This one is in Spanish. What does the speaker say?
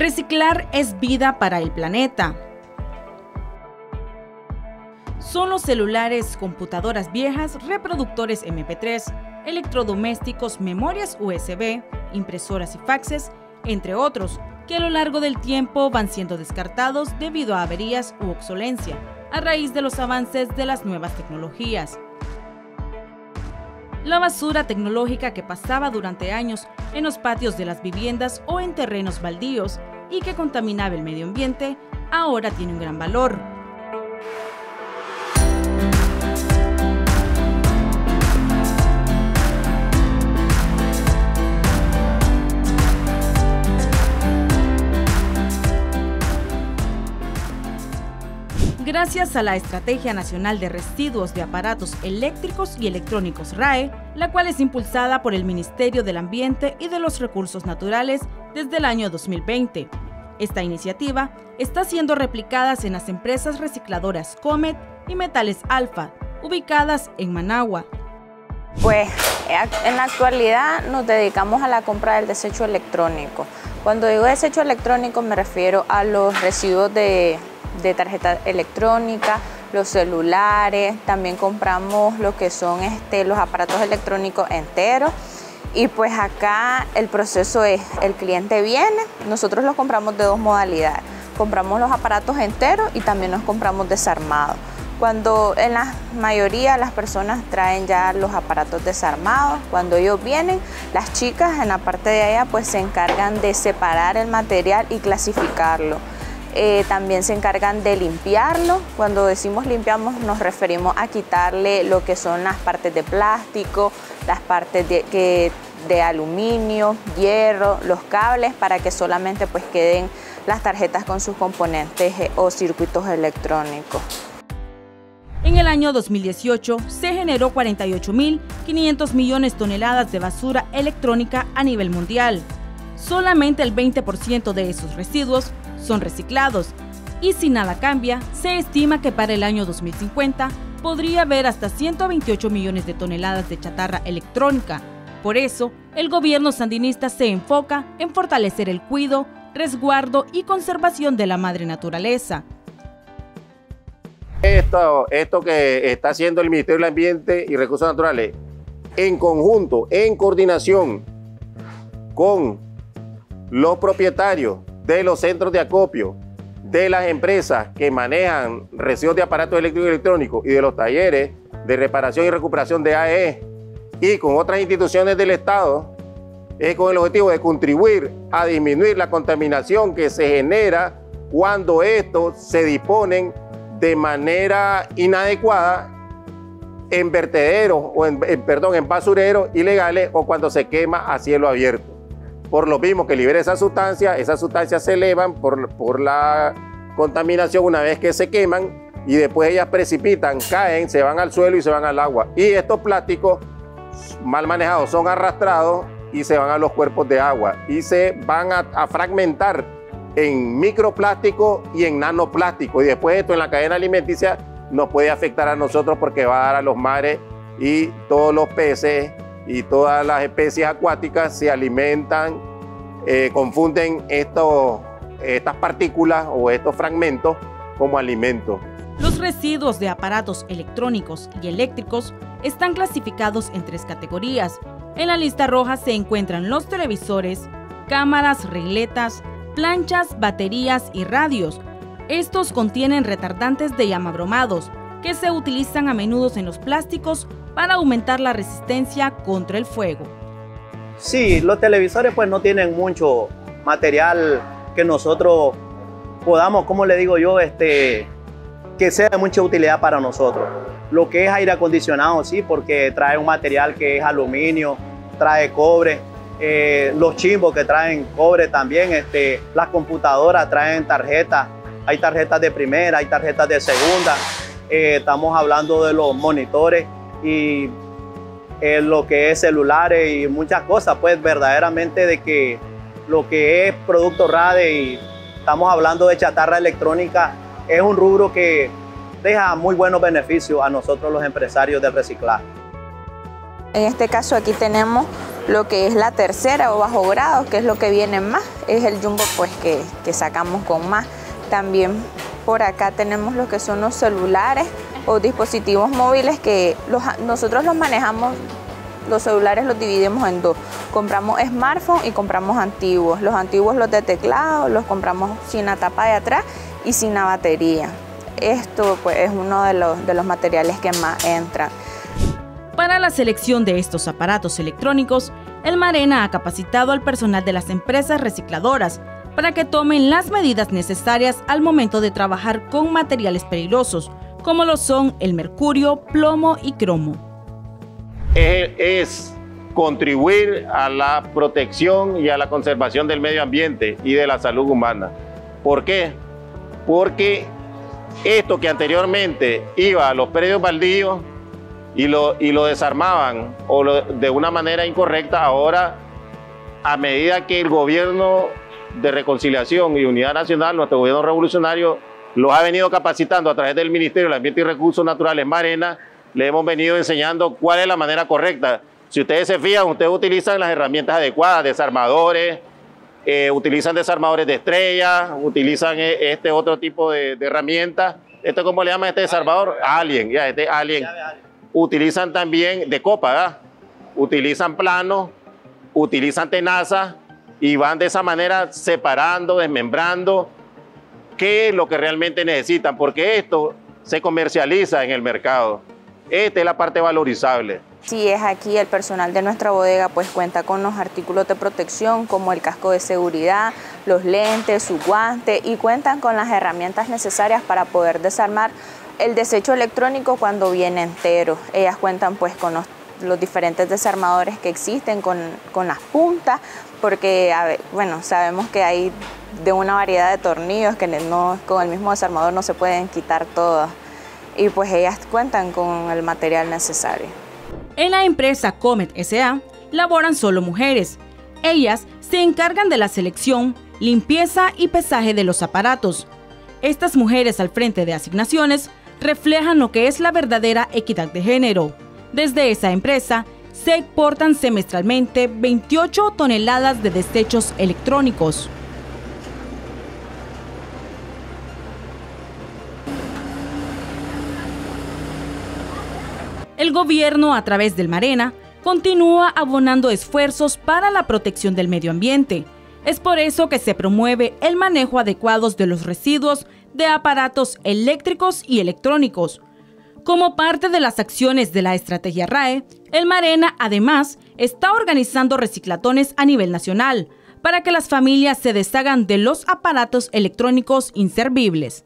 Reciclar es vida para el planeta. Son los celulares, computadoras viejas, reproductores MP3, electrodomésticos, memorias USB, impresoras y faxes, entre otros, que a lo largo del tiempo van siendo descartados debido a averías u obsolencia, a raíz de los avances de las nuevas tecnologías. La basura tecnológica que pasaba durante años en los patios de las viviendas o en terrenos baldíos y que contaminaba el medio ambiente, ahora tiene un gran valor. Gracias a la Estrategia Nacional de Residuos de Aparatos Eléctricos y Electrónicos RAE, la cual es impulsada por el Ministerio del Ambiente y de los Recursos Naturales desde el año 2020. Esta iniciativa está siendo replicada en las empresas recicladoras Comet y Metales Alfa, ubicadas en Managua. Pues en la actualidad nos dedicamos a la compra del desecho electrónico. Cuando digo desecho electrónico me refiero a los residuos de de tarjeta electrónica, los celulares, también compramos lo que son este, los aparatos electrónicos enteros. Y pues acá el proceso es, el cliente viene, nosotros los compramos de dos modalidades. Compramos los aparatos enteros y también los compramos desarmados. Cuando en la mayoría las personas traen ya los aparatos desarmados, cuando ellos vienen, las chicas en la parte de allá pues se encargan de separar el material y clasificarlo. Eh, también se encargan de limpiarlo. Cuando decimos limpiamos nos referimos a quitarle lo que son las partes de plástico, las partes de, de aluminio, hierro, los cables para que solamente pues queden las tarjetas con sus componentes eh, o circuitos electrónicos. En el año 2018 se generó 48.500 millones de toneladas de basura electrónica a nivel mundial. Solamente el 20% de esos residuos son reciclados y si nada cambia, se estima que para el año 2050 podría haber hasta 128 millones de toneladas de chatarra electrónica. Por eso, el gobierno sandinista se enfoca en fortalecer el cuidado, resguardo y conservación de la madre naturaleza. Esto, esto que está haciendo el Ministerio del Ambiente y Recursos Naturales, en conjunto, en coordinación con los propietarios de los centros de acopio, de las empresas que manejan residuos de aparatos eléctricos y electrónicos y de los talleres de reparación y recuperación de AE y con otras instituciones del Estado, es con el objetivo de contribuir a disminuir la contaminación que se genera cuando estos se disponen de manera inadecuada en vertederos o perdón, en basureros ilegales o cuando se quema a cielo abierto por lo mismo que libera esa sustancia, esas sustancias se elevan por, la contaminación una vez que se queman y después ellas precipitan, caen, se van al suelo y se van al agua. Y estos plásticos mal manejados son arrastrados y se van a los cuerpos de agua y se van a, fragmentar en microplástico y en nanoplástico. Y después esto en la cadena alimenticia nos puede afectar a nosotros porque va a dar a los mares y todos los peces y todas las especies acuáticas se alimentan, eh, confunden estos, estas partículas o estos fragmentos como alimentos. Los residuos de aparatos electrónicos y eléctricos están clasificados en tres categorías. En la lista roja se encuentran los televisores, cámaras, regletas, planchas, baterías y radios. Estos contienen retardantes de llama bromados, que se utilizan a menudo en los plásticos para aumentar la resistencia contra el fuego. Sí, los televisores pues no tienen mucho material que nosotros podamos, como le digo yo, este, que sea de mucha utilidad para nosotros. Lo que es aire acondicionado, sí, porque trae un material que es aluminio, trae cobre, eh, los chimbos que traen cobre también, este, las computadoras traen tarjetas, hay tarjetas de primera, hay tarjetas de segunda, eh, estamos hablando de los monitores y eh, lo que es celulares y muchas cosas, pues verdaderamente de que lo que es producto RADE y estamos hablando de chatarra electrónica, es un rubro que deja muy buenos beneficios a nosotros los empresarios del reciclaje. En este caso aquí tenemos Lo que es la tercera o bajo grado, que es lo que viene más, es el jumbo pues que, que sacamos con más. También por acá tenemos lo que son los celulares o dispositivos móviles que los, nosotros los manejamos los celulares los dividimos en dos. Compramos smartphone y compramos antiguos. Los antiguos los de teclado los compramos sin la tapa de atrás y sin la batería. Esto pues, es uno de los, de los materiales que más entran. Para la selección de estos aparatos electrónicos, el Marena ha capacitado al personal de las empresas recicladoras para que tomen las medidas necesarias al momento de trabajar con materiales peligrosos, como lo son el mercurio, plomo y cromo es, contribuir a la protección y a la conservación del medio ambiente y de la salud humana. ¿Por qué? Porque esto que anteriormente iba a los predios baldíos y lo, y lo desarmaban o de una manera incorrecta, ahora a medida que el gobierno de reconciliación y unidad nacional, nuestro gobierno revolucionario, los ha venido capacitando a través del Ministerio del Ambiente y Recursos Naturales Marena, le hemos venido enseñando cuál es la manera correcta. Si ustedes se fijan, ustedes utilizan las herramientas adecuadas, desarmadores, eh, utilizan desarmadores de estrella, utilizan eh, este otro tipo de, herramientas. ¿Esto cómo le llaman este desarmador? Alien, ya, este alien. Utilizan también de copa, ¿verdad? Utilizan plano, utilizan tenaza y van de esa manera separando, desmembrando qué es lo que realmente necesitan, porque esto se comercializa en el mercado. Esta es la parte valorizable. Si es aquí, el personal de nuestra bodega pues cuenta con los artículos de protección como el casco de seguridad, los lentes, su guante y cuentan con las herramientas necesarias para poder desarmar el desecho electrónico cuando viene entero. Ellas cuentan pues con los, diferentes desarmadores que existen, con, las puntas, porque bueno, sabemos que hay de una variedad de tornillos que con el mismo desarmador no se pueden quitar todos y pues ellas cuentan con el material necesario. En la empresa Comet SA laboran solo mujeres. Ellas se encargan de la selección, limpieza y pesaje de los aparatos. Estas mujeres al frente de asignaciones reflejan lo que es la verdadera equidad de género. Desde esa empresa se exportan semestralmente 28 toneladas de desechos electrónicos. el gobierno, a través del Marena, continúa abonando esfuerzos para la protección del medio ambiente. Es por eso que se promueve el manejo adecuado de los residuos de aparatos eléctricos y electrónicos. Como parte de las acciones de la estrategia RAE, el Marena además está organizando reciclatones a nivel nacional para que las familias se deshagan de los aparatos electrónicos inservibles.